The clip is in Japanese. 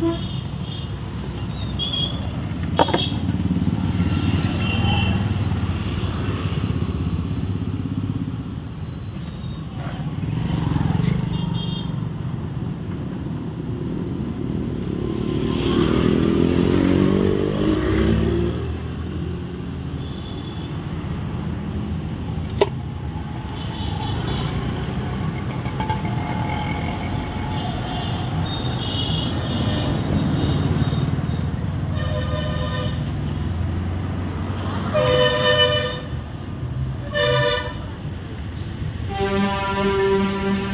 Mm-hmm. Música